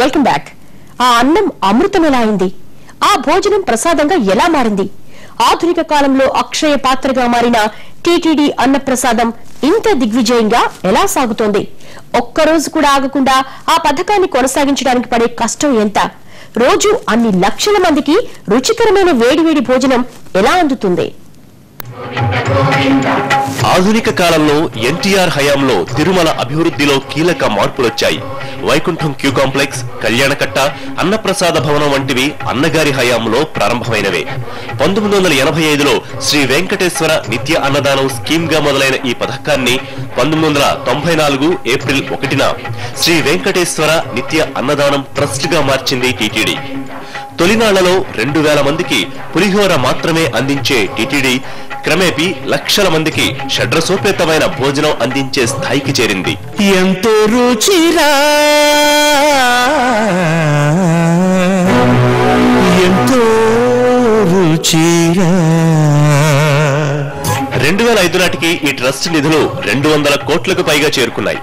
Welcome back ఆ అన్నం అమృతం ఎలా అయింది ఆ భోజనం ప్రసాదంగా ఎలా మారింది? ఆధునిక కాలంలో అక్షయ పాత్రగా మారిన టీటీడీ అన్నప్రసాదం ఇంత దిగ్విజయంగా ఎలా సాగుతోంది? ఒక్కరోజు కూడా ఆగకుండా ఆ పథకాన్ని కొనసాగించడానికి పడే కష్టం ఎంత? రోజు అన్ని లక్షల మందికి రుచికరమైన వేడివేడి భోజనం ఎలా అందుతుంది? ఆధునిక కాలంలో ఎన్టీఆర్ హయాంలో తిరుమల అభివృద్ధిలో కీలక మార్పులొచ్చాయి. వైకుంఠం క్యూ కాంప్లెక్స్ కళ్యాణకట్ట అన్నప్రసాద భవనం వంటివి అన్నగారి హయాంలో ప్రారంభమైనవే. పంతొమ్మిది వందల ఎనభై ఐదులో శ్రీ వెంకటేశ్వర నిత్య అన్నదానం స్కీమ్గా మొదలైన ఈ పథకాన్ని పంతొమ్మిది వందల తొంభై నాలుగు ఏప్రిల్ ఒకటిన శ్రీ వెంకటేశ్వర నిత్య అన్నదానం ట్రస్ట్గా మార్చింది టీటీడీ. తొలినాళ్ళలో రెండు వేల మందికి పులిహోర మాత్రమే అందించే టిటిడి క్రమేపీ లక్షల మందికి షడ్రసోపేతమైన భోజనం అందించే స్థాయికి చేరింది. ఎంతో రుచిరా. ఎంతో రుచిరా. రెండు వేల ఐదు నాటికి ఈ ట్రస్ట్ నిధులు రెండు వందల కోట్లకు పైగా చేరుకున్నాయి.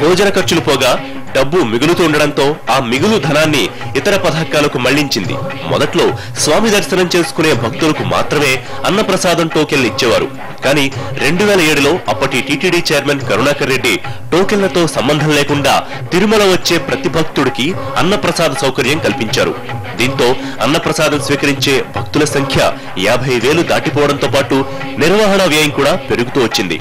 భోజన ఖర్చులు పోగా డబ్బు మిగులుతూ ఉండడంతో ఆ మిగులు ధనాన్ని ఇతర పథకాలకు మళ్ళించింది. మొదట్లో స్వామి దర్శనం చేసుకునే భక్తులకు మాత్రమే అన్నప్రసాదం టోకెన్లు ఇచ్చేవారు. కానీ రెండు వేల ఏడులో అప్పటి టీటీడీ చైర్మన్ కరుణాకర్ రెడ్డి టోకెన్లతో సంబంధం లేకుండా తిరుమల వచ్చే ప్రతి భక్తుడికి అన్నప్రసాద సౌకర్యం కల్పించారు. దీంతో అన్నప్రసాదం స్వీకరించే భక్తుల సంఖ్య యాభై వేలు దాటిపోవడంతో పాటు నిర్వహణ వ్యయం కూడా పెరుగుతూ వచ్చింది.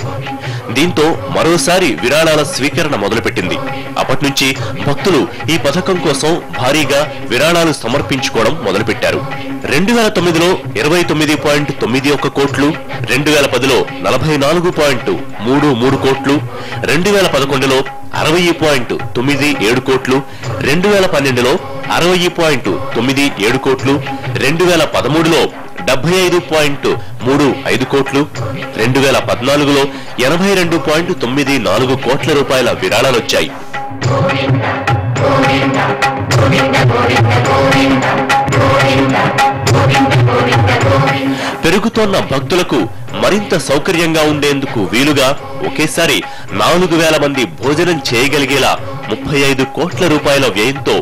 దీంతో మరోసారి విరాళాల స్వీకరణ మొదలుపెట్టింది. అప్పటినుంచి భక్తులు ఈ పథకం కోసం భారీగా విరాళాలు సమర్పించుకోవడం మొదలుపెట్టారు. రెండు వేల తొమ్మిదిలో ఇరవై తొమ్మిది పాయింట్ తొమ్మిది ఒక్క కోట్లు రెండు వేల పదిలో నలభై నాలుగు పాయింట్ మూడు మూడు కోట్లు రెండు వేల పదకొండులో అరవై పాయింట్ తొమ్మిది ఏడు కోట్లు రెండు వేల పన్నెండులో అరవై పాయింట్ తొమ్మిది ఏడు కోట్లు రెండు వేల పదమూడులో డెబ్బై ఐదు పాయింట్ మూడు ఐదు కోట్లు రెండు వేల పద్నాలుగులో ఎనభై రెండు పాయింట్ తొమ్మిది నాలుగు కోట్ల రూపాయల విరాళాలొచ్చాయి పెరుగుతోన్న భక్తులకు మరింత సౌకర్యంగా ఉండేందుకు వీలుగా ఒకేసారి నాలుగు వేల మంది భోజనం చేయగలిగేలా ముప్పై ఐదు కోట్ల రూపాయల వ్యయంతో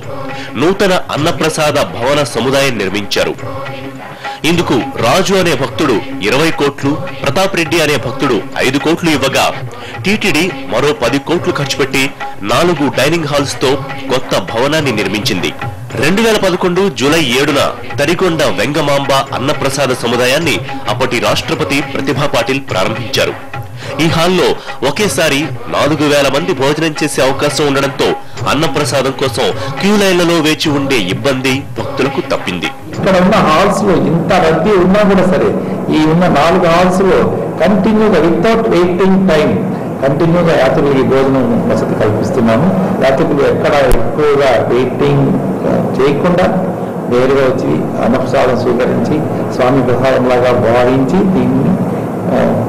నూతన అన్నప్రసాద భవన సముదాయం నిర్మించారు. ఇందుకు రాజు అనే భక్తుడు ఇరవై కోట్లు ప్రతాప్ రెడ్డి అనే భక్తుడు ఐదు కోట్లు ఇవ్వగా టీటీడీ మరో పది కోట్లు ఖర్చు పెట్టి నాలుగు డైనింగ్ హాల్స్తో కొత్త భవనాన్ని నిర్మించింది. రెండు వేల పదకొండు జూలై ఏడున తరికొండ వెంగమాంబ అన్నప్రసాద సముదాయాన్ని అప్పటి రాష్ట్రపతి ప్రతిభా పాటిల్ ప్రారంభించారు. ఈ హాల్లో ఒకేసారి నాలుగు వేల మంది భోజనం చేసే అవకాశం ఉండడంతో అన్నప్రసాదం కోసం క్యూ లైన్లలో వేచి ఉండే ఇబ్బంది భక్తులకు తప్పింది. ఇక్కడ ఉన్న హాల్స్లో ఇంత రద్దీ ఉన్నా కూడా సరే ఈ ఉన్న నాలుగు హాల్స్లో కంటిన్యూగా వితౌట్ వెయిటింగ్ టైం కంటిన్యూగా యాత్రికులకి భోజనం వసతి కల్పిస్తున్నాము. యాత్రికులు ఎక్కడ ఎక్కువగా వెయిటింగ్ చేయకుండా నేరుగా వచ్చి అన్నప్రసాదం స్వీకరించి స్వామి ప్రసాదం లాగా భావించి దీన్ని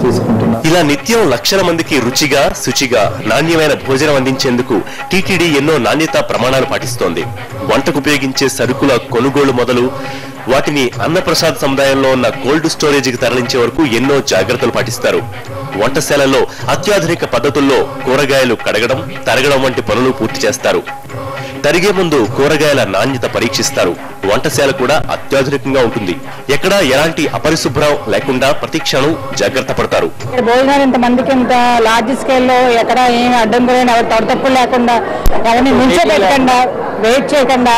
తీసుకుంటున్నాం. ఇలా నిత్యం లక్షల మందికి రుచిగా శుచిగా నాణ్యమైన భోజనం అందించేందుకు టీటీడీ ఎన్నో నాణ్యతా ప్రమాణాలు పాటిస్తోంది. వంటకు ఉపయోగించే సరుకుల కొనుగోలు మొదలు వాటిని అన్నప్రసాద్ సముదాయంలో ఉన్న కోల్డ్ స్టోరేజీకి తరలించే వరకు ఎన్నో జాగ్రత్తలు పాటిస్తారు. వంటశాలల్లో అత్యాధునిక పద్ధతుల్లో కూరగాయలు కడగడం తరగడం వంటి పనులు పూర్తి చేస్తారు. తరిగే ముందు కూరగాయల నాణ్యత పరీక్షిస్తారు. వంటశాల కూడా అత్యాధునికంగా ఉంటుంది. ఎక్కడా ఎలాంటి అపరిశుభ్రం లేకుండా ప్రతి క్షణం జాగ్రత్త పడతారు. భోజనాలు ఇంత మందికి ఇంత లార్జ్ స్కేల్లో ఎక్కడ ఏమి అడ్డం ఎవరి తొడతప్పులు లేకుండా ఎవరిని నిల్చోబెట్టకుండా వెయిట్ చేయకుండా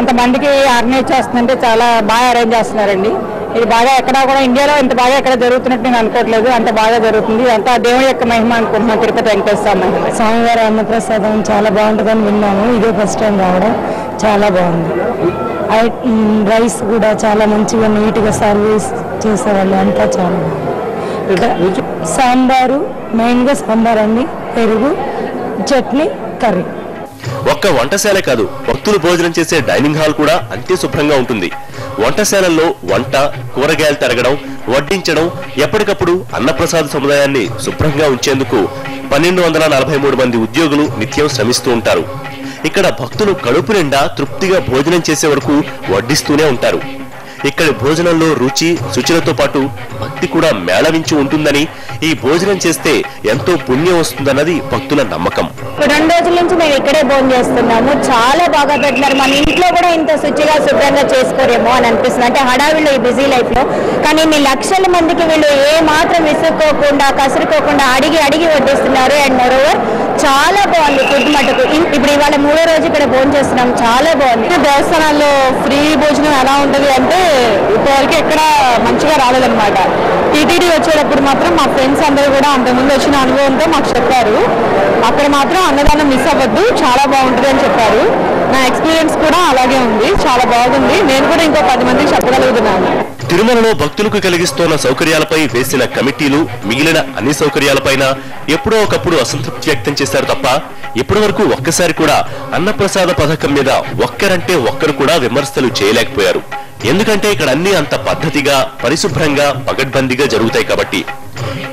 ఇంత మందికి ఆర్గనైజ్ చేస్తుందంటే చాలా బాగా అరేంజ్ చేస్తున్నారండి. ఇది బాగా ఎక్కడ కూడా ఇండియాలో ఇంత బాగా ఎక్కడ జరుగుతున్నట్టు నేను అనుకోవట్లేదు. అంత బాగా జరుగుతుంది. అంతా దేవుడి యొక్క మహిమ అనుకుంటున్నాను. తిరుపతి వెంకటేశ్వర మహిమ స్వామివారి అన్నప్రసాదం చాలా బాగుంటుందని విన్నాము ఇదే ఫస్ట్ టైం రావడం చాలా బాగుంది. ఐ- రైస్ కూడా చాలా మంచిగా నీట్గా సర్వీస్ చేసేవాళ్ళు అంతా చాలా బాగుంది. ఇంకా సాంబారు మెయిన్గా సాంబార్ అండి. పెరుగు చట్నీ కర్రీ. ఒక్క వంటశాలే కాదు భక్తులు భోజనం చేసే డైనింగ్ హాల్ కూడా అంతే శుభ్రంగా ఉంటుంది. వంటశాలల్లో వంట కూరగాయలు తరగడం వడ్డించడం ఎప్పటికప్పుడు అన్నప్రసాద సముదాయాన్ని శుభ్రంగా ఉంచేందుకు పన్నెండు వందల నలభై మూడు మంది ఉద్యోగులు నిత్యం శ్రమిస్తూ ఉంటారు. ఇక్కడ భక్తులు కడుపు నిండా తృప్తిగా భోజనం చేసే వరకు వడ్డిస్తూనే ఉంటారు. ఇక్కడి భోజనంలో రుచి శుచులతో పాటు భక్తి కూడా మేళవించి ఉంటుందని ఈ భోజనం చేస్తే ఎంతో పుణ్యం వస్తుందన్నది భక్తుల నమ్మకం. రెండు రోజుల నుంచి మేము ఇక్కడే భోజనం చేస్తున్నాము. చాలా బాగా పెట్టినారు. మన ఇంట్లో కూడా ఇంత శుచిగా శుభ్రంగా చేసుకోరేమో అని అనిపిస్తుంది. అంటే హడావిలో ఈ బిజీ లైఫ్లో కానీ ఇన్ని లక్షల మందికి వీళ్ళు ఏ మాత్రం విసుక్కోకుండా కసురుకోకుండా అడిగి అడిగి వడ్డిస్తున్నారు. అండ్ మోరోవర్ చాలా బాగుంది ఫుడ్ మటుకు. ఇప్పుడు ఇవాళ మూడో రోజు ఇక్కడ భోజనం చేస్తున్నాం. చాలా బాగుంది. దేవస్థానాల్లో ఫ్రీ భోజనం ఎలా ఉంటుంది అంటే ఇప్పటివరకు ఎక్కడ మంచిగా రాలేదన్నమాట. టీటీడీ వచ్చేటప్పుడు మాత్రం మా ఫ్రెండ్స్ అందరూ కూడా అంతకుముందు వచ్చిన అనుభవంతో మాకు చెప్పారు. అక్కడ మాత్రం అన్నదానం మిస్ అవ్వద్దు చాలా బాగుంటుంది అని చెప్పారు. నా ఎక్స్పీరియన్స్ కూడా అలాగే ఉంది. చాలా బాగుంది. నేను కూడా ఇంకో పది మందికి చెప్పగలుగుతున్నాను. తిరుమలలో భక్తులకు కలిగిస్తున్న సౌకర్యాలపై వేసిన కమిటీలు మిగిలిన అన్ని సౌకర్యాలపైన ఎప్పుడో ఒకప్పుడు అసంతృప్తి వ్యక్తం చేశారు తప్ప ఇప్పటి వరకు ఒక్కసారి కూడా అన్నప్రసాద పథకం మీద ఒక్కరంటే ఒక్కరు కూడా విమర్శలు చేయలేకపోయారు. ఎందుకంటే ఇక్కడ అన్ని అంత పద్ధతిగా పరిశుభ్రంగా పగడ్బందీగా జరుగుతాయి కాబట్టి.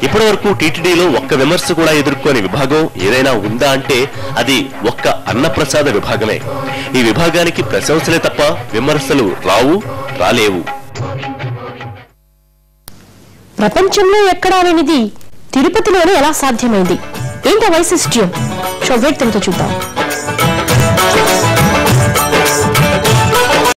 ఇప్పటి వరకు టీటీడీలో ఒక్క విమర్శ కూడా ఎదుర్కొనే విభాగం ఏదైనా ఉందా అంటే అది ఒక్క అన్నప్రసాద విభాగమే. ఈ విభాగానికి ప్రశంసలే తప్ప విమర్శలు రావు రాలేవు. ప్రపంచంలో ఎక్కడా లేనిది తిరుపతిలోనే ఎలా సాధ్యమైంది? ఏంట వైశిష్ట్యం? షో వేట్ చూద్దాం.